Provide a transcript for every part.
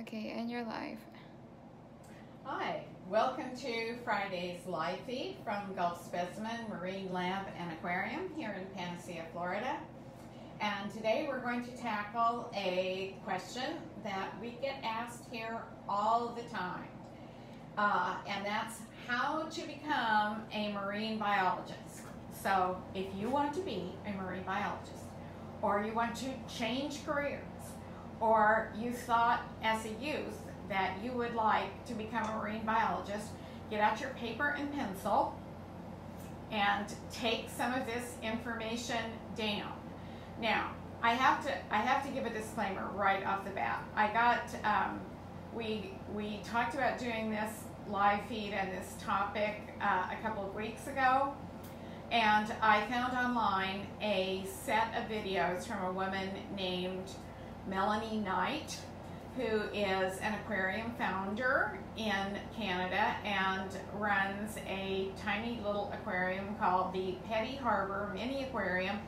Okay, and you're live. Hi, welcome to Friday's live feed from Gulf Specimen Marine Lab and Aquarium here in Panacea, Florida. And today we're going to tackle a question that we get asked here all the time. Uh, and that's how to become a marine biologist. So if you want to be a marine biologist, or you want to change careers, or you thought as a youth that you would like to become a marine biologist, get out your paper and pencil and take some of this information down. Now, I have to I have to give a disclaimer right off the bat. I got um, we we talked about doing this live feed and this topic uh, a couple of weeks ago, and I found online a set of videos from a woman named Melanie Knight, who is an aquarium founder in Canada and runs a tiny little aquarium called the Petty Harbor Mini Aquarium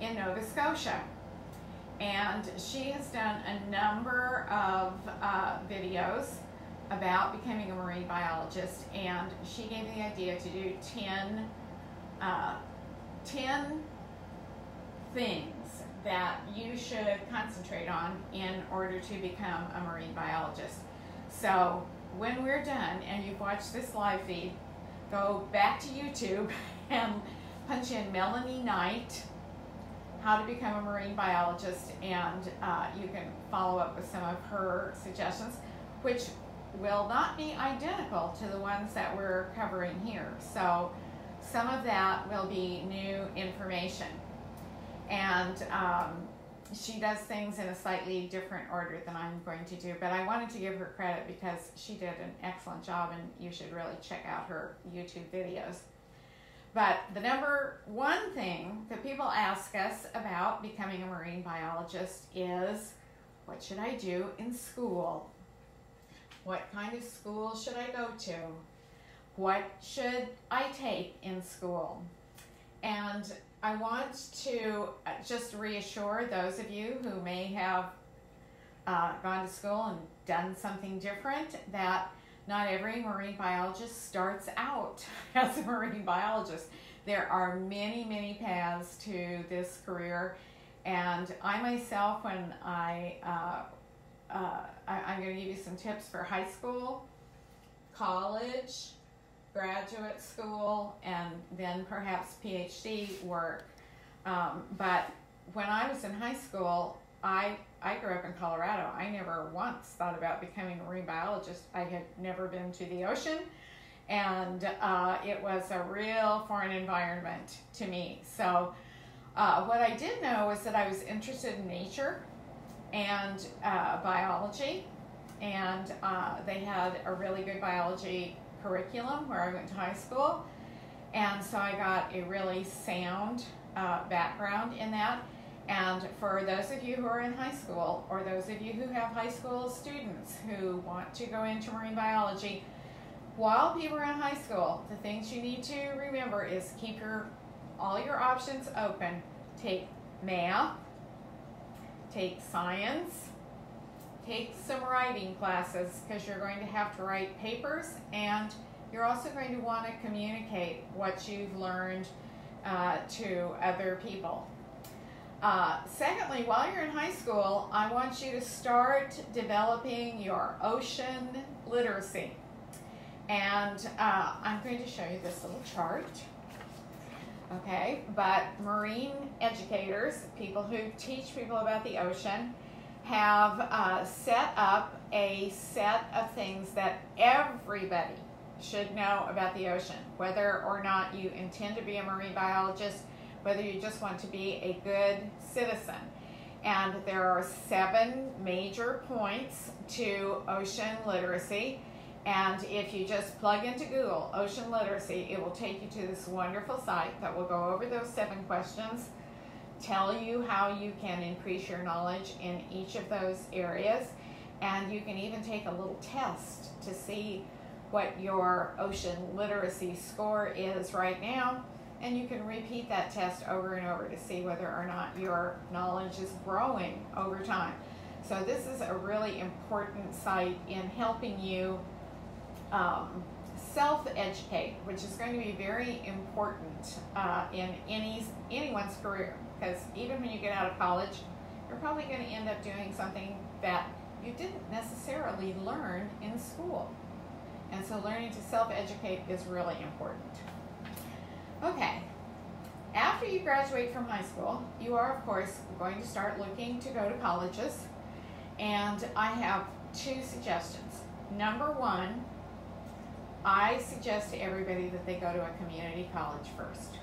in Nova Scotia. And she has done a number of uh, videos about becoming a marine biologist and she gave me the idea to do 10, uh, 10 things that you should concentrate on in order to become a marine biologist. So when we're done and you've watched this live feed, go back to YouTube and punch in Melanie Knight, how to become a marine biologist, and uh, you can follow up with some of her suggestions, which will not be identical to the ones that we're covering here. So some of that will be new information and um, she does things in a slightly different order than I'm going to do. But I wanted to give her credit because she did an excellent job, and you should really check out her YouTube videos. But the number one thing that people ask us about becoming a marine biologist is what should I do in school? What kind of school should I go to? What should I take in school? And I want to uh, just reassure those of you who may have uh, gone to school and done something different that not every marine biologist starts out as a marine biologist. There are many, many paths to this career. And I myself, when I, uh, uh, I am going to give you some tips for high school, college, graduate school and then perhaps PhD work. Um, but when I was in high school, I I grew up in Colorado. I never once thought about becoming a marine biologist. I had never been to the ocean, and uh, it was a real foreign environment to me. So, uh, what I did know was that I was interested in nature and uh, biology, and uh, they had a really good biology curriculum where I went to high school. And so I got a really sound uh, background in that. And for those of you who are in high school, or those of you who have high school students who want to go into marine biology, while people are in high school, the things you need to remember is keep your all your options open. Take math, take science, take some writing classes because you're going to have to write papers and you're also going to want to communicate what you've learned uh, to other people. Uh, secondly, while you're in high school, I want you to start developing your ocean literacy. And uh, I'm going to show you this little chart. Okay, but marine educators, people who teach people about the ocean, have uh, set up a set of things that everybody should know about the ocean, whether or not you intend to be a marine biologist, whether you just want to be a good citizen. And there are seven major points to ocean literacy. And if you just plug into Google ocean literacy, it will take you to this wonderful site that will go over those seven questions tell you how you can increase your knowledge in each of those areas. And you can even take a little test to see what your ocean literacy score is right now. And you can repeat that test over and over to see whether or not your knowledge is growing over time. So this is a really important site in helping you um, self-educate, which is going to be very important uh, in any anyone's career. Because even when you get out of college, you're probably going to end up doing something that you didn't necessarily learn in school. And so learning to self-educate is really important. Okay, after you graduate from high school, you are of course going to start looking to go to colleges. And I have two suggestions. Number one, I suggest to everybody that they go to a community college first.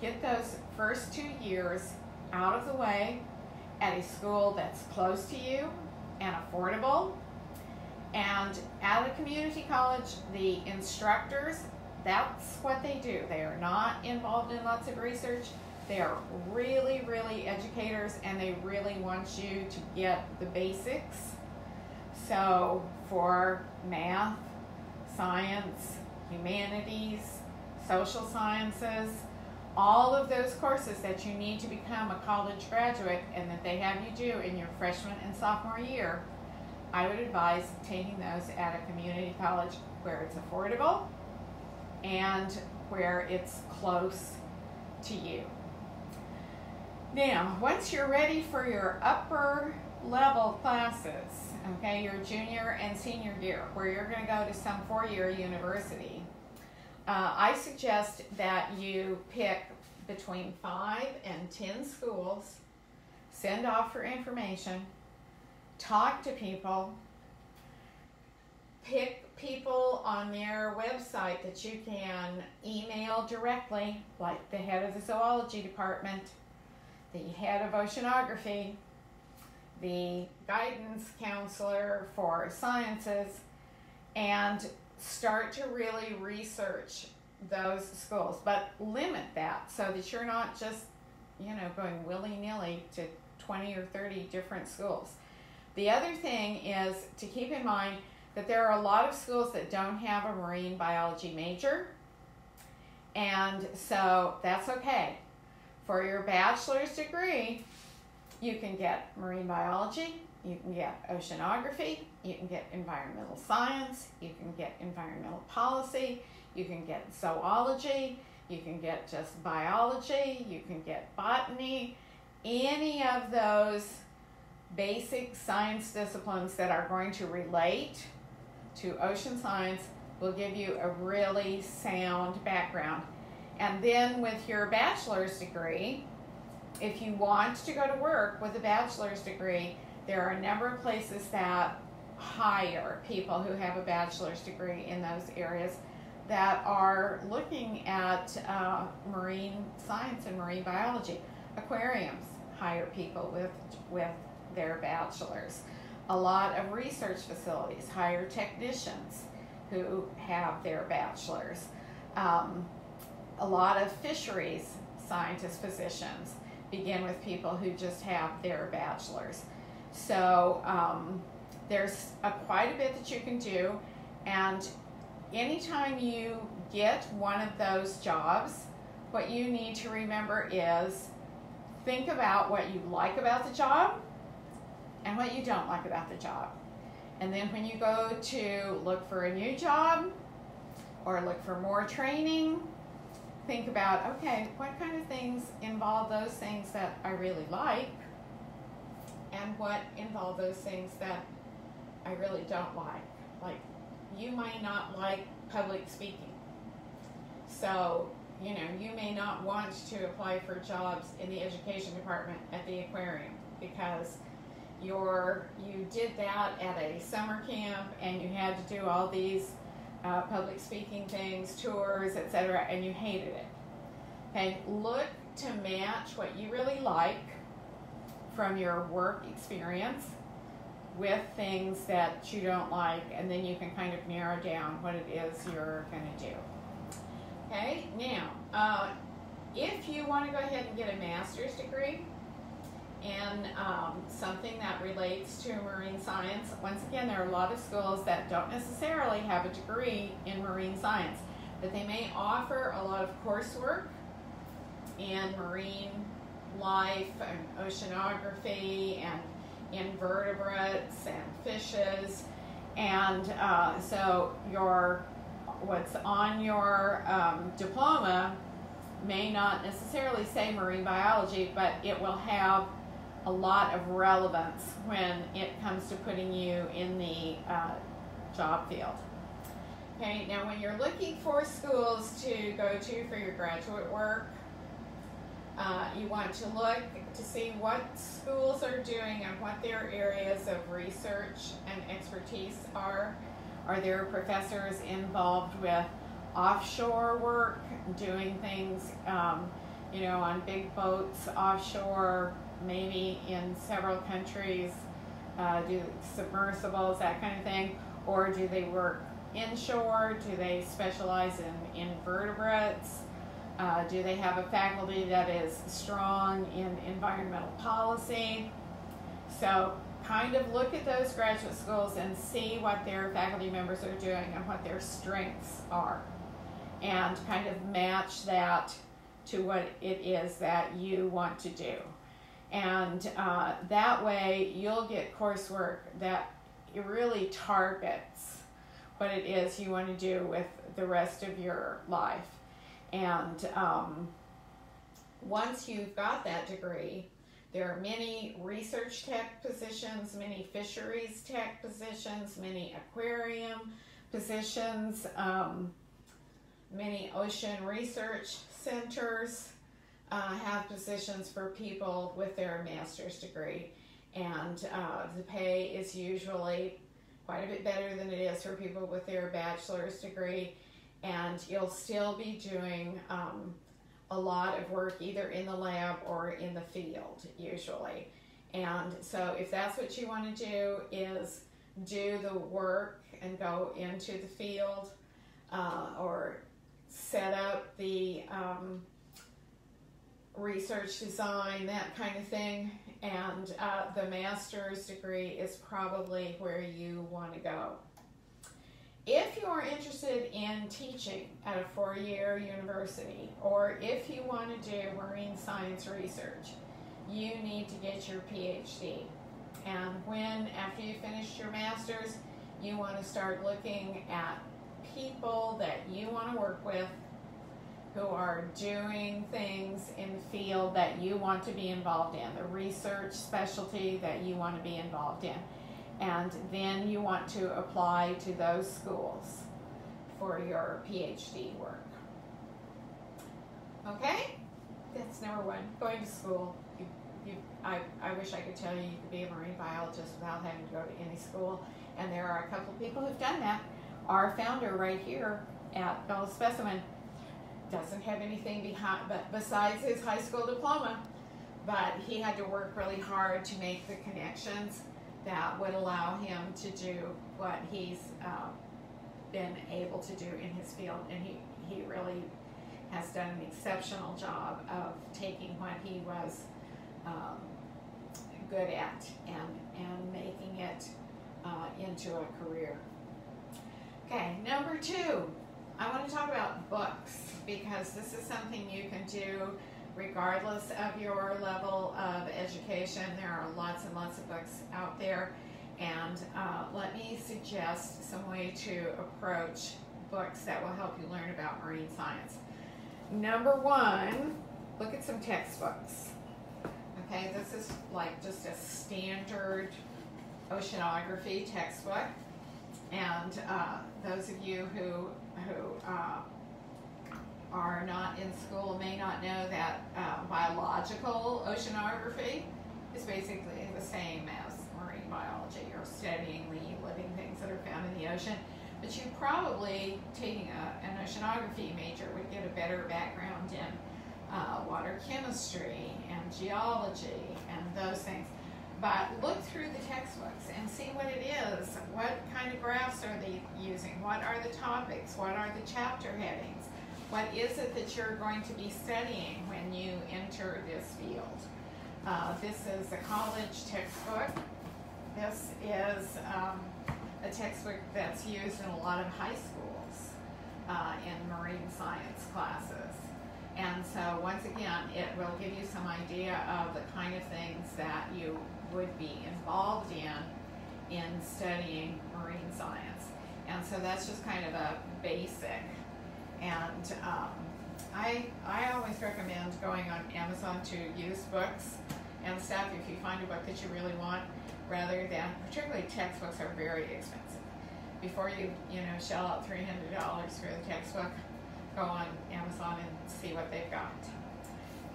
Get those first two years out of the way at a school that's close to you and affordable. And at a community college, the instructors, that's what they do. They are not involved in lots of research. They are really, really educators and they really want you to get the basics. So for math, science, humanities, social sciences, all of those courses that you need to become a college graduate and that they have you do in your freshman and sophomore year, I would advise taking those at a community college where it's affordable and where it's close to you. Now, once you're ready for your upper level classes, okay, your junior and senior year, where you're going to go to some four-year university, uh, I suggest that you pick between five and ten schools, send off for information, talk to people, pick people on their website that you can email directly, like the head of the zoology department, the head of oceanography, the guidance counselor for sciences, and start to really research those schools. But limit that so that you're not just, you know, going willy nilly to 20 or 30 different schools. The other thing is to keep in mind that there are a lot of schools that don't have a marine biology major, and so that's okay. For your bachelor's degree, you can get marine biology, you can get oceanography, you can get environmental science, you can get environmental policy, you can get zoology, you can get just biology, you can get botany, any of those basic science disciplines that are going to relate to ocean science will give you a really sound background. And then with your bachelor's degree, if you want to go to work with a bachelor's degree, there are a number of places that hire people who have a bachelor's degree in those areas that are looking at uh, marine science and marine biology. Aquariums hire people with, with their bachelor's. A lot of research facilities hire technicians who have their bachelor's. Um, a lot of fisheries scientist positions begin with people who just have their bachelor's. So um, there's a, quite a bit that you can do, and anytime you get one of those jobs, what you need to remember is think about what you like about the job and what you don't like about the job. And then when you go to look for a new job or look for more training, think about okay, what kind of things involve those things that I really like and what involve those things that I really don't like. Like you might not like public speaking. So, you know, you may not want to apply for jobs in the education department at the aquarium because you're, you did that at a summer camp and you had to do all these uh, public speaking things, tours, etc., and you hated it. Okay, look to match what you really like from your work experience with things that you don't like, and then you can kind of narrow down what it is you're going to do. Okay, now, uh, if you want to go ahead and get a master's degree in um, something that relates to marine science, once again, there are a lot of schools that don't necessarily have a degree in marine science, but they may offer a lot of coursework in marine life and oceanography and invertebrates and fishes. And uh, so your what's on your um, diploma may not necessarily say marine biology, but it will have a lot of relevance when it comes to putting you in the uh, job field. Okay, now when you're looking for schools to go to for your graduate work, uh, you want to look to see what schools are doing and what their areas of research and expertise are. Are there professors involved with offshore work, doing things, um, you know, on big boats offshore, maybe in several countries, uh, do submersibles, that kind of thing? Or do they work inshore? Do they specialize in invertebrates? Uh, do they have a faculty that is strong in environmental policy? So kind of look at those graduate schools and see what their faculty members are doing and what their strengths are. And kind of match that to what it is that you want to do. And uh, that way you'll get coursework that really targets what it is you want to do with the rest of your life. And um, once you've got that degree, there are many research tech positions, many fisheries tech positions, many aquarium positions, um, many ocean research centers uh, have positions for people with their master's degree. And uh, the pay is usually quite a bit better than it is for people with their bachelor's degree and you'll still be doing um, a lot of work either in the lab or in the field usually. And so if that's what you want to do is do the work and go into the field uh, or set up the um, research design, that kind of thing. And uh, the master's degree is probably where you want to go. If you are interested in teaching at a four-year university, or if you want to do marine science research, you need to get your PhD. And when, after you finish your master's, you want to start looking at people that you want to work with who are doing things in the field that you want to be involved in, the research specialty that you want to be involved in and then you want to apply to those schools for your PhD work. Okay? That's number one. Going to school. You, you, I, I wish I could tell you you could be a marine biologist without having to go to any school, and there are a couple of people who've done that. Our founder right here at Bella Specimen doesn't have anything behind, but besides his high school diploma, but he had to work really hard to make the connections that would allow him to do what he's um, been able to do in his field. And he, he really has done an exceptional job of taking what he was um, good at and, and making it uh, into a career. Okay, number two, I want to talk about books because this is something you can do regardless of your level of education. There are lots and lots of books out there. And uh, let me suggest some way to approach books that will help you learn about marine science. Number one, look at some textbooks. Okay, this is like just a standard oceanography textbook. And uh, those of you who, who uh, are not in school may not know that uh, biological oceanography is basically the same as marine biology or studying the living things that are found in the ocean. But you probably, taking a, an oceanography major, would get a better background in uh, water chemistry and geology and those things. But look through the textbooks and see what it is. What kind of graphs are they using? What are the topics? What are the chapter headings? What is it that you're going to be studying when you enter this field? Uh, this is a college textbook. This is um, a textbook that's used in a lot of high schools uh, in marine science classes. And so once again, it will give you some idea of the kind of things that you would be involved in in studying marine science. And so that's just kind of a basic. And um, I, I always recommend going on Amazon to use books and stuff if you find a book that you really want, rather than, particularly textbooks are very expensive. Before you, you know, shell out $300 for the textbook, go on Amazon and see what they've got.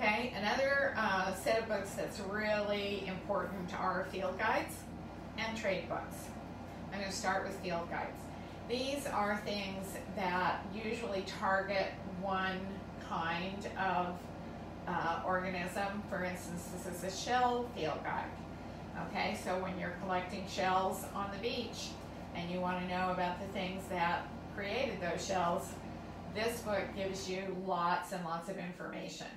Okay, another uh, set of books that's really important are field guides and trade books. I'm going to start with field guides. These are things that usually target one kind of uh, organism. For instance, this is a shell field guide. Okay, so when you're collecting shells on the beach and you want to know about the things that created those shells, this book gives you lots and lots of information.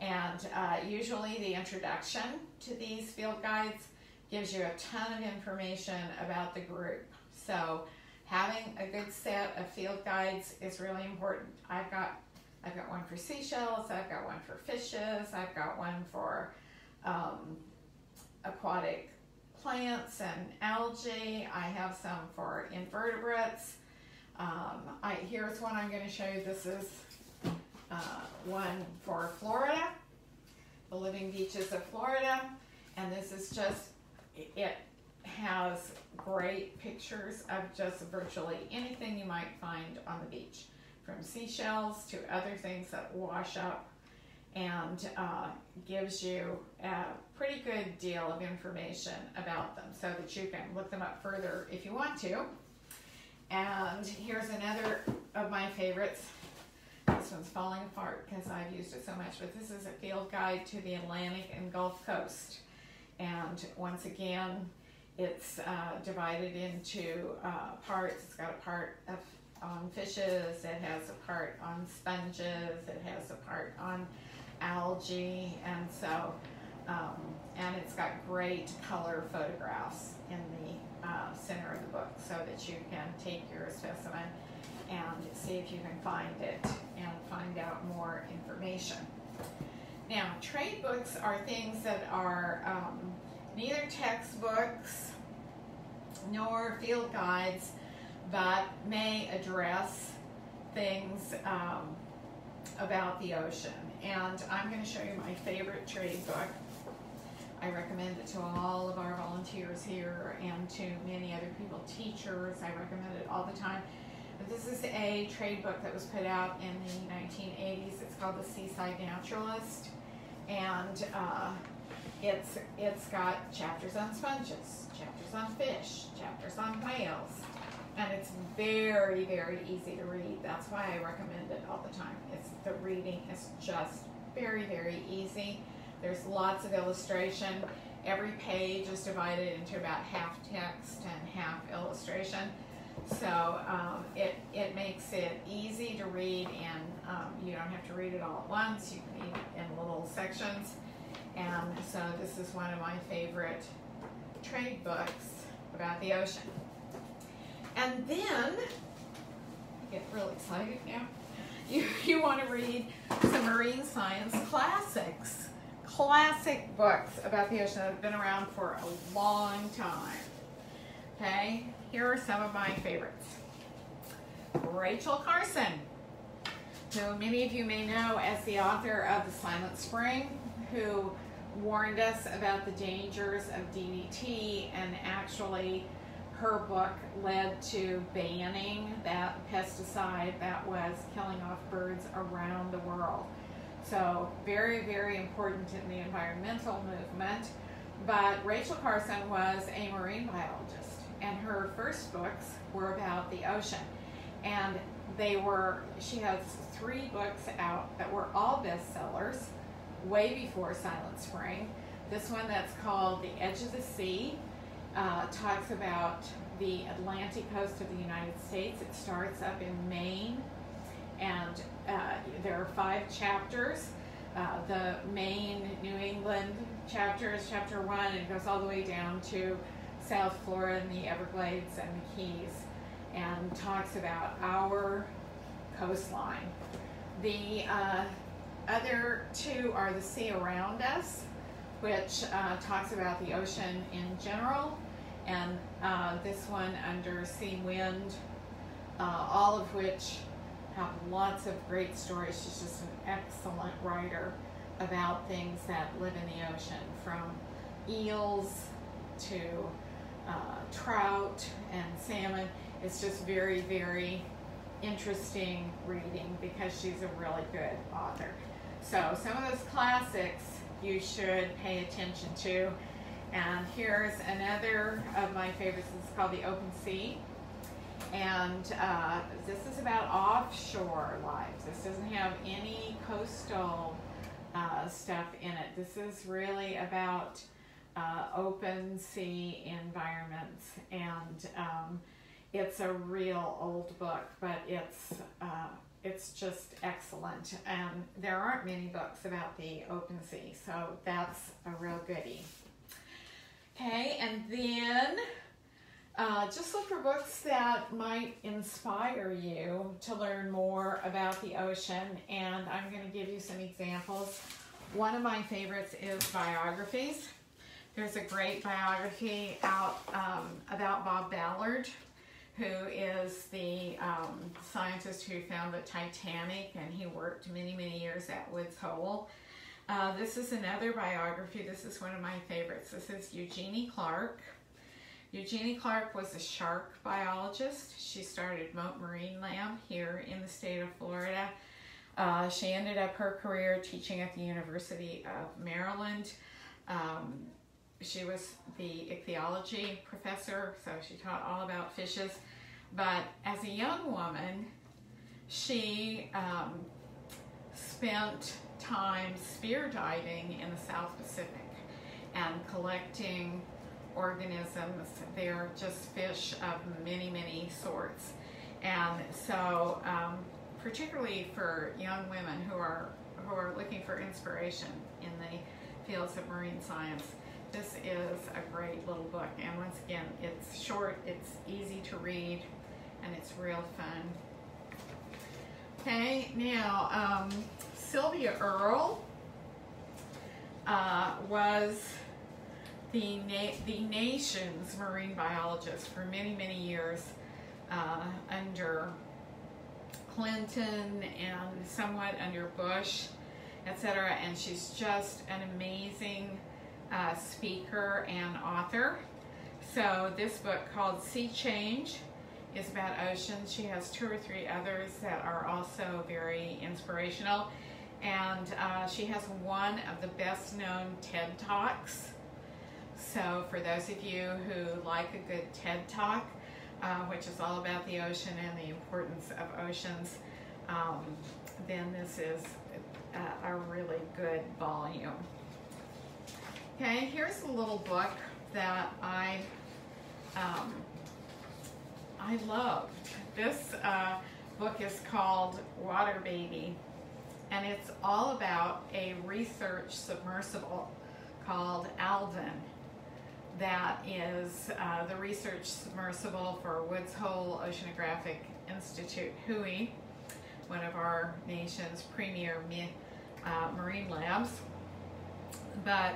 And uh, usually the introduction to these field guides gives you a ton of information about the group. So having a good set of field guides is really important. I've got I've got one for seashells, I've got one for fishes, I've got one for um, aquatic plants and algae. I have some for invertebrates. Um, I, here's one I'm going to show you. This is uh, one for Florida, the living beaches of Florida. And this is just, it has great pictures of just virtually anything you might find on the beach, from seashells to other things that wash up and uh, gives you a pretty good deal of information about them so that you can look them up further if you want to. And here's another of my favorites. This one's falling apart because I've used it so much, but this is a field guide to the Atlantic and Gulf Coast. And once again, it's uh, divided into uh, parts. It's got a part of on fishes, it has a part on sponges, it has a part on algae, and so, um, and it's got great color photographs in the uh, center of the book so that you can take your specimen and see if you can find it and find out more information. Now, trade books are things that are um, neither textbooks nor field guides, but may address things um, about the ocean. And I'm going to show you my favorite trade book. I recommend it to all of our volunteers here and to many other people, teachers. I recommend it all the time. But this is a trade book that was put out in the 1980s. It's called The Seaside Naturalist. And uh, it's, it's got chapters on sponges, chapters on fish, chapters on whales, and it's very, very easy to read. That's why I recommend it all the time. It's the reading is just very, very easy. There's lots of illustration. Every page is divided into about half text and half illustration. So um, it, it makes it easy to read and um, you don't have to read it all at once. You can read it in little sections. And so this is one of my favorite trade books about the ocean. And then, I get real excited now, you, you want to read some marine science classics. Classic books about the ocean that have been around for a long time. Okay, here are some of my favorites. Rachel Carson, who many of you may know as the author of The Silent Spring, who warned us about the dangers of DDT and actually her book led to banning that pesticide that was killing off birds around the world. So very, very important in the environmental movement. But Rachel Carson was a marine biologist and her first books were about the ocean. And they were, she has three books out that were all bestsellers way before Silent Spring. This one that's called The Edge of the Sea uh, talks about the Atlantic coast of the United States. It starts up in Maine, and uh, there are five chapters. Uh, the Maine, New England chapter is chapter one, and it goes all the way down to South Florida and the Everglades and the Keys, and talks about our coastline. The uh, other two are the sea around us, which uh, talks about the ocean in general, and uh, this one under Sea Wind, uh, all of which have lots of great stories. She's just an excellent writer about things that live in the ocean, from eels to uh, trout and salmon. It's just very, very interesting reading because she's a really good author. So some of those classics you should pay attention to. And here's another of my favorites. It's called The Open Sea. And uh, this is about offshore life. This doesn't have any coastal uh, stuff in it. This is really about uh, open sea environments. And um, it's a real old book, but it's uh, it's just excellent. And there aren't many books about the open sea, so that's a real goodie. Okay, and then uh, just look for books that might inspire you to learn more about the ocean, and I'm going to give you some examples. One of my favorites is biographies. There's a great biography out um, about Bob Ballard who is the um, scientist who found the Titanic, and he worked many, many years at Woods Hole. Uh, this is another biography. This is one of my favorites. This is Eugenie Clark. Eugenie Clark was a shark biologist. She started Mote Marine Lab here in the state of Florida. Uh, she ended up her career teaching at the University of Maryland. Um, she was the ichthyology professor, so she taught all about fishes. But as a young woman, she um, spent time spear diving in the South Pacific and collecting organisms. They're just fish of many, many sorts. And so, um, particularly for young women who are who are looking for inspiration in the fields of marine science, this is a great little book. And once again, it's short, it's easy to read, and it's real fun. Okay, now um, Sylvia Earle uh, was the, na the nation's marine biologist for many, many years uh, under Clinton and somewhat under Bush, etc. And she's just an amazing uh, speaker and author. So this book called Sea Change is about oceans. She has two or three others that are also very inspirational. And uh, she has one of the best known TED Talks. So for those of you who like a good TED Talk, uh, which is all about the ocean and the importance of oceans, um, then this is a, a really good volume. Okay, here's a little book that I um, I loved. This uh, book is called Water Baby, and it's all about a research submersible called Alvin that is uh, the research submersible for Woods Hole Oceanographic Institute, WHOI, one of our nation's premier uh, marine labs. But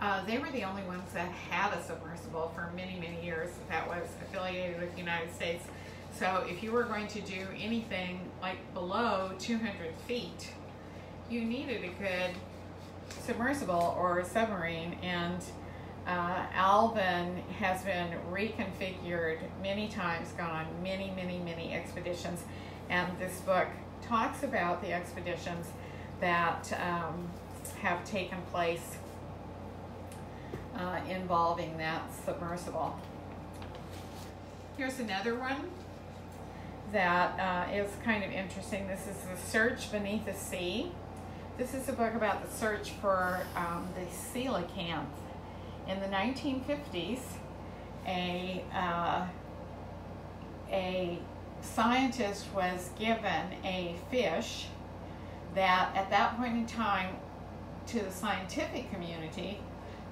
uh, they were the only ones that had a submersible for many, many years that was affiliated with the United States. So if you were going to do anything like below 200 feet, you needed a good submersible or submarine. And uh, Alvin has been reconfigured many times, gone on many, many, many expeditions. And this book talks about the expeditions that um, have taken place uh, involving that submersible. Here's another one that uh, is kind of interesting. This is The Search Beneath the Sea. This is a book about the search for um, the coelacanth. In the 1950s, a, uh, a scientist was given a fish that at that point in time to the scientific community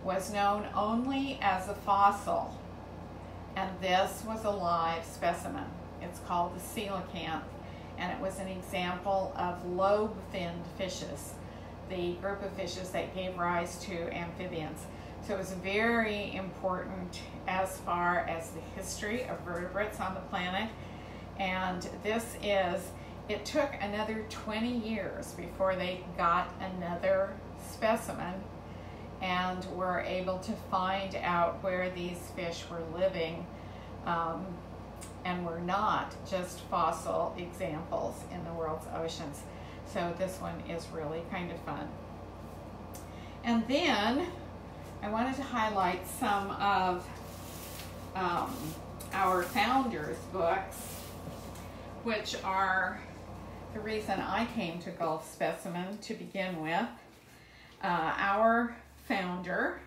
was known only as a fossil, and this was a live specimen. It's called the coelacanth, and it was an example of lobe-finned fishes. the group of fishes that gave rise to amphibians. So it was very important as far as the history of vertebrates on the planet. And this is, it took another 20 years before they got another specimen and we were able to find out where these fish were living um, and were not just fossil examples in the world's oceans. So this one is really kind of fun. And then I wanted to highlight some of um, our founders' books, which are the reason I came to Gulf Specimen to begin with. Uh, our founder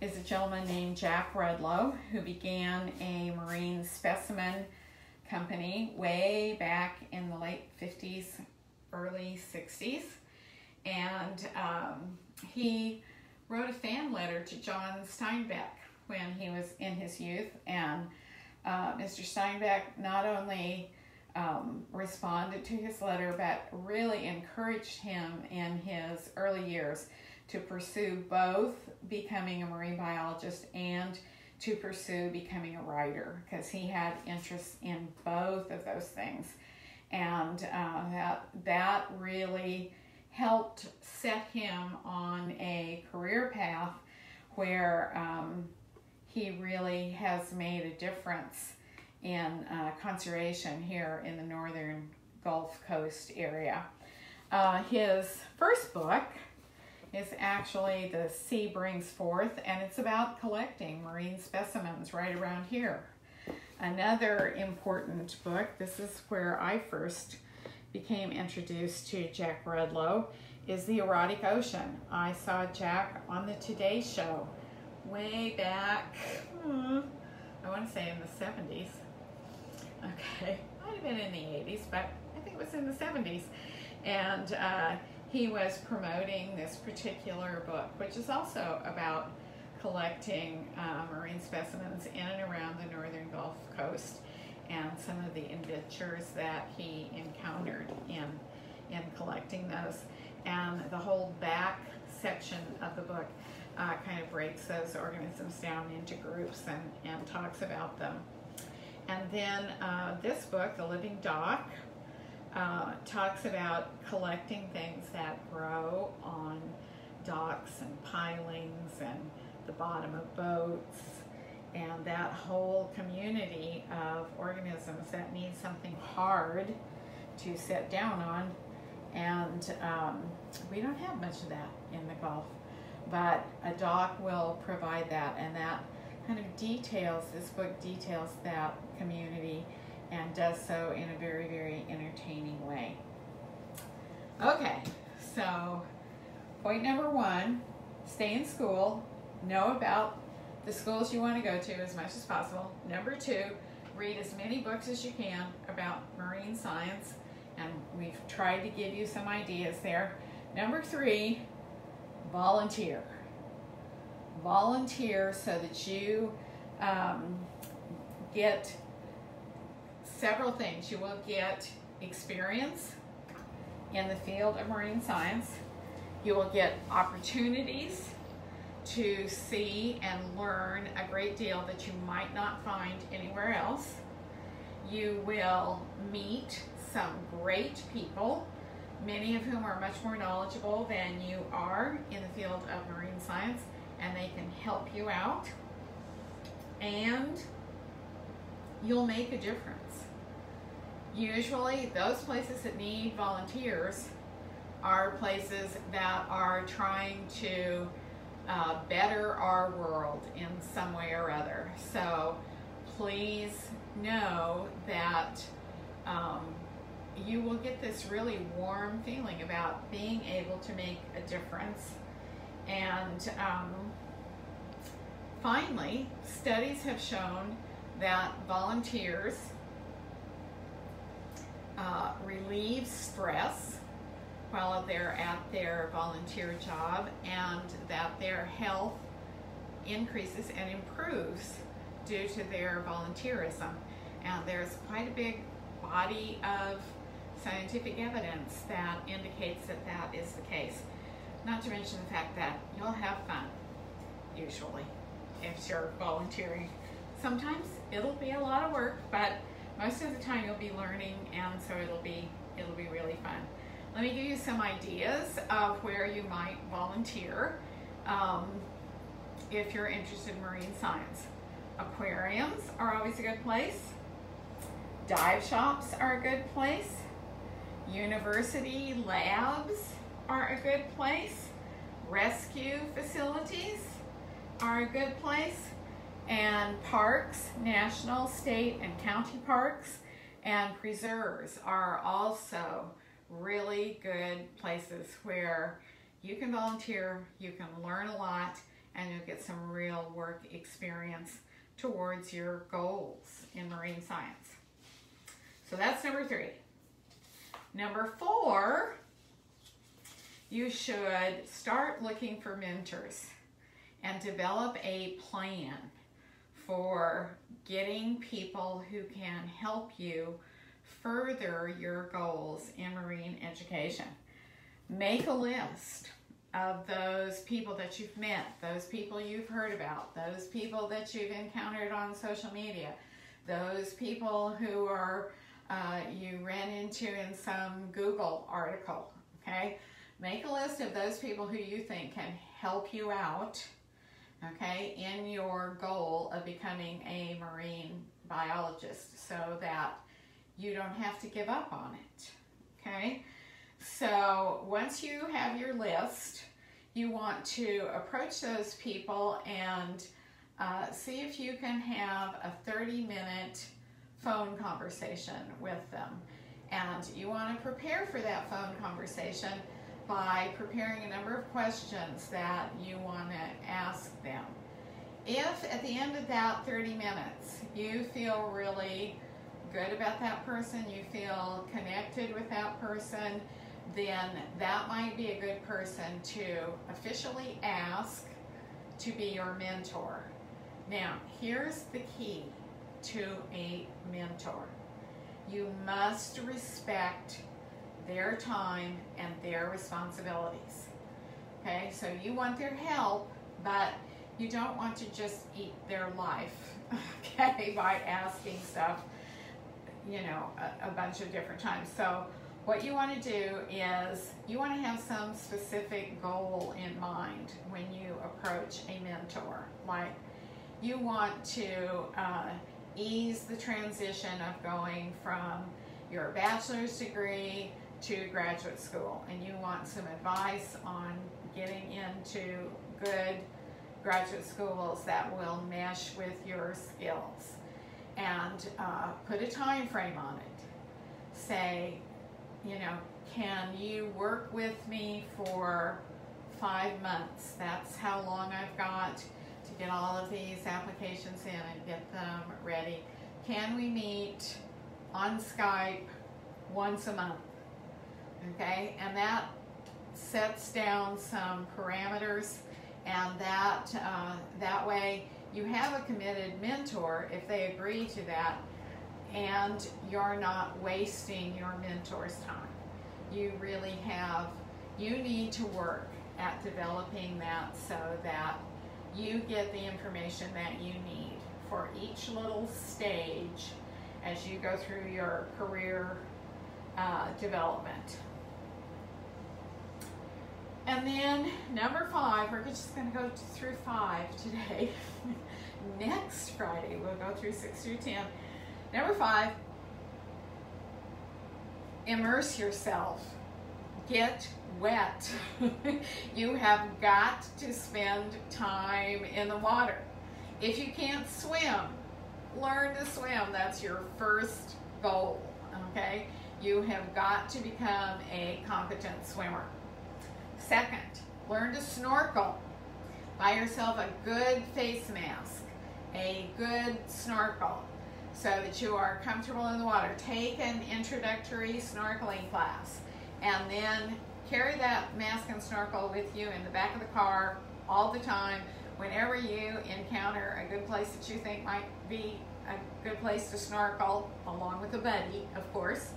is a gentleman named Jack Rudloe who began a marine specimen company way back in the late 50s, early 60s. And um, he wrote a fan letter to John Steinbeck when he was in his youth. And uh, Mr. Steinbeck not only um, responded to his letter, but really encouraged him in his early years to pursue both becoming a marine biologist and to pursue becoming a writer because he had interests in both of those things. And uh, that, that really helped set him on a career path where um, he really has made a difference in uh, conservation here in the northern Gulf Coast area. Uh, his first book is actually The Sea Brings Forth, and it's about collecting marine specimens right around here. Another important book, this is where I first became introduced to Jack Rudloe, is The Erotic Ocean. I saw Jack on the Today Show way back, hmm, I want to say in the 70s. Okay, might have been in the 80s, but I think it was in the 70s. And uh, he was promoting this particular book, which is also about collecting uh, marine specimens in and around the northern Gulf Coast and some of the adventures that he encountered in, in collecting those. And the whole back section of the book uh, kind of breaks those organisms down into groups and, and talks about them. And then uh, this book, The Living Dock, uh, talks about collecting things that grow on docks and pilings and the bottom of boats and that whole community of organisms that need something hard to sit down on and um, we don't have much of that in the Gulf but a dock will provide that and that kind of details, this book details that community and does so in a very, very entertaining way. Okay, so point number one, stay in school, know about the schools you want to go to as much as possible. Number two, read as many books as you can about marine science, and we've tried to give you some ideas there. Number three, volunteer. Volunteer so that you um, get several things. You will get experience in the field of marine science. You will get opportunities to see and learn a great deal that you might not find anywhere else. You will meet some great people, many of whom are much more knowledgeable than you are in the field of marine science, and they can help you out. And you'll make a difference. Usually, those places that need volunteers are places that are trying to uh, better our world in some way or other. So please know that um, you will get this really warm feeling about being able to make a difference. And um, finally, studies have shown that volunteers uh, relieve stress while they're at their volunteer job and that their health increases and improves due to their volunteerism. And there's quite a big body of scientific evidence that indicates that that is the case. Not to mention the fact that you'll have fun, usually, if you're volunteering. Sometimes it'll be a lot of work, but most of the time you'll be learning and so it'll be it'll be really fun. Let me give you some ideas of where you might volunteer um, if you're interested in marine science. Aquariums are always a good place. Dive shops are a good place. University labs are a good place. Rescue facilities are a good place. And parks, national, state, and county parks and preserves are also really good places where you can volunteer, you can learn a lot, and you'll get some real work experience towards your goals in marine science. So that's number three. Number four, you should start looking for mentors and develop a plan for getting people who can help you further your goals in marine education. Make a list of those people that you've met, those people you've heard about, those people that you've encountered on social media, those people who are uh, you ran into in some Google article, okay? Make a list of those people who you think can help you out, okay, in your goal of becoming a marine biologist so that you don't have to give up on it, okay? So once you have your list, you want to approach those people and uh, see if you can have a 30 minute phone conversation with them. And you want to prepare for that phone conversation by preparing a number of questions that you want to ask them. If at the end of that 30 minutes you feel really good about that person, you feel connected with that person, then that might be a good person to officially ask to be your mentor. Now, here's the key to a mentor. You must respect their time and their responsibilities. Okay, so you want their help, but you don't want to just eat their life, okay, by asking stuff, you know, a, a bunch of different times. So what you want to do is you want to have some specific goal in mind when you approach a mentor. Like you want to uh, ease the transition of going from your bachelor's degree to graduate school and you want some advice on getting into good graduate schools that will mesh with your skills and uh, put a time frame on it. Say, you know, can you work with me for five months? That's how long I've got to get all of these applications in and get them ready. Can we meet on Skype once a month? Okay, and that sets down some parameters and that, uh, that way you have a committed mentor if they agree to that and you're not wasting your mentor's time. You really have, you need to work at developing that so that you get the information that you need for each little stage as you go through your career uh, development. And then number five, we're just going to go through five today. Next Friday, we'll go through six through ten. Number five, immerse yourself. Get wet. you have got to spend time in the water. If you can't swim, learn to swim. That's your first goal, okay? You have got to become a competent swimmer. Second, learn to snorkel. Buy yourself a good face mask, a good snorkel so that you are comfortable in the water. Take an introductory snorkeling class and then carry that mask and snorkel with you in the back of the car all the time whenever you encounter a good place that you think might be a good place to snorkel along with a buddy of course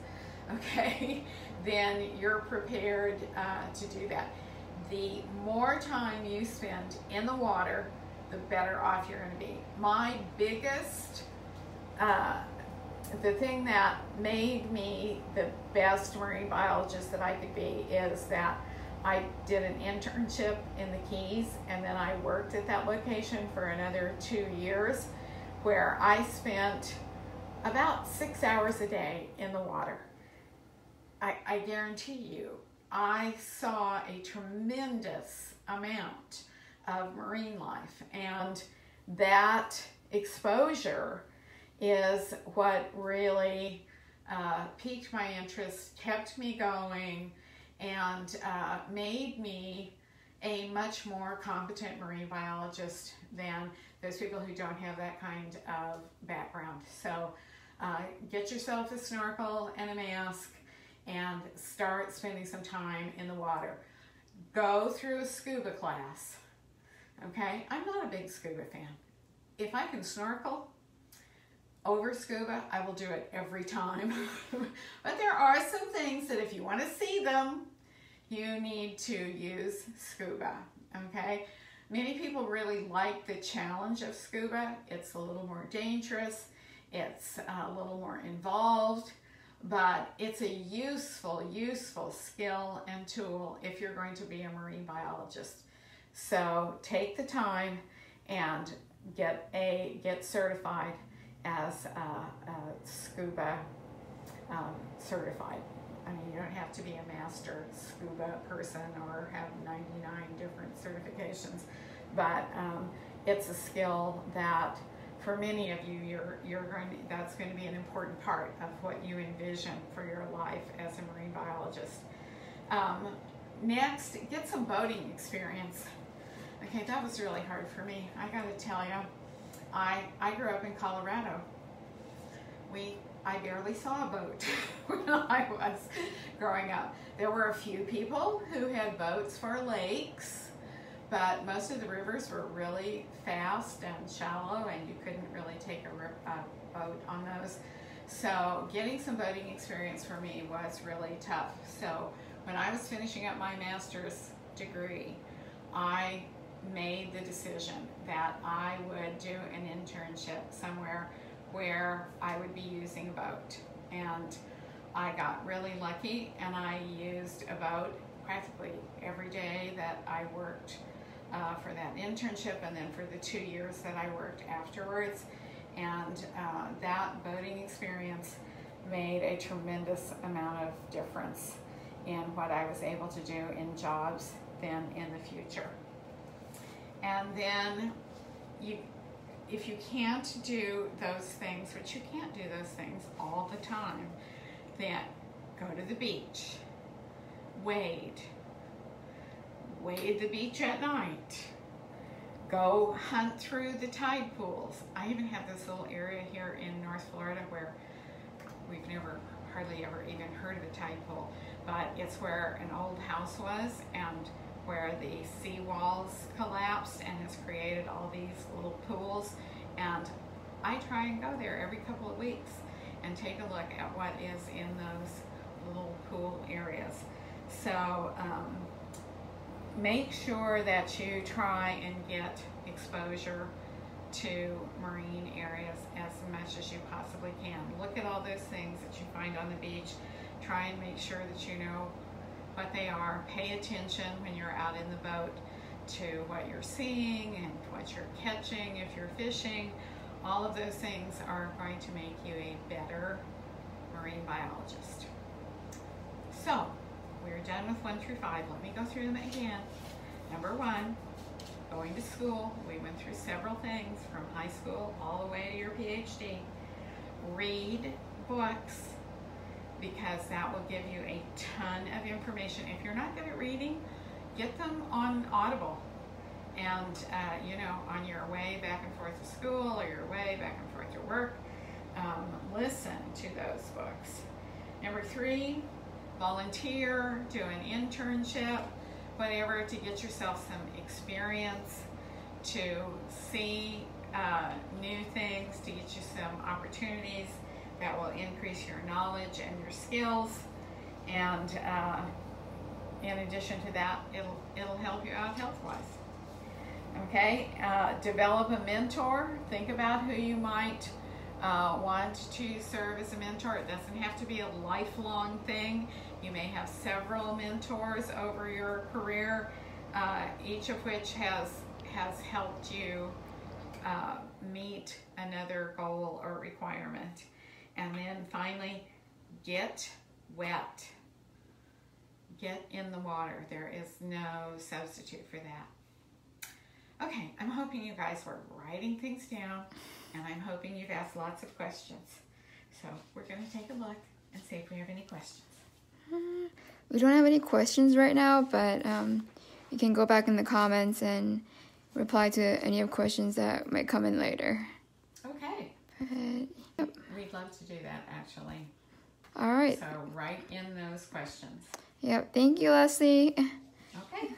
okay then you're prepared uh, to do that the more time you spend in the water, the better off you're going to be. My biggest, uh, the thing that made me the best marine biologist that I could be is that I did an internship in the Keys and then I worked at that location for another two years where I spent about six hours a day in the water. I, I guarantee you, I saw a tremendous amount of marine life, and that exposure is what really uh, piqued my interest, kept me going, and uh, made me a much more competent marine biologist than those people who don't have that kind of background. So uh, get yourself a snorkel and a mask and start spending some time in the water. Go through a scuba class. Okay, I'm not a big scuba fan. If I can snorkel over scuba, I will do it every time. but there are some things that if you want to see them, you need to use scuba. Okay, many people really like the challenge of scuba. It's a little more dangerous. It's a little more involved but it's a useful, useful skill and tool if you're going to be a marine biologist. So take the time and get a get certified as a, a scuba um, certified. I mean, you don't have to be a master scuba person or have 99 different certifications, but um, it's a skill that for many of you, you're, you're going to, that's going to be an important part of what you envision for your life as a marine biologist. Um, next, get some boating experience. Okay, that was really hard for me. I got to tell you, I, I grew up in Colorado. We, I barely saw a boat when I was growing up. There were a few people who had boats for lakes, but most of the rivers were really fast and shallow and you couldn't really take a, a boat on those. So getting some boating experience for me was really tough. So when I was finishing up my master's degree, I made the decision that I would do an internship somewhere where I would be using a boat. And I got really lucky and I used a boat practically every day that I worked uh, for that internship and then for the two years that I worked afterwards. And uh, that boating experience made a tremendous amount of difference in what I was able to do in jobs then in the future. And then you, if you can't do those things, which you can't do those things all the time, then go to the beach, wade, wade the beach at night, go hunt through the tide pools. I even have this little area here in North Florida where we've never, hardly ever even heard of a tide pool, but it's where an old house was and where the sea walls collapsed and has created all these little pools. And I try and go there every couple of weeks and take a look at what is in those little pool areas. So um, make sure that you try and get exposure to marine areas as much as you possibly can. Look at all those things that you find on the beach. Try and make sure that you know what they are. Pay attention when you're out in the boat to what you're seeing and what you're catching if you're fishing. All of those things are going to make you a better marine biologist. So, we're done with one through five. Let me go through them again. Number one, going to school. We went through several things from high school all the way to your PhD. Read books because that will give you a ton of information. If you're not good at reading, get them on Audible. And, uh, you know, on your way back and forth to school or your way back and forth to work, um, listen to those books. Number three, volunteer, do an internship, whatever, to get yourself some experience, to see uh, new things, to get you some opportunities that will increase your knowledge and your skills. And uh, in addition to that, it'll it'll help you out health wise. Okay, uh, develop a mentor. Think about who you might uh, want to serve as a mentor. It doesn't have to be a lifelong thing. You may have several mentors over your career, uh, each of which has has helped you uh, meet another goal or requirement. And then finally, get wet. Get in the water. There is no substitute for that. Okay, I'm hoping you guys were writing things down and I'm hoping you've asked lots of questions. So we're going to take a look and see if we have any questions. We don't have any questions right now, but um, you can go back in the comments and reply to any of questions that might come in later. Okay. But, yep. We'd love to do that actually. All right. So write in those questions. Yep. Thank you, Leslie. Okay.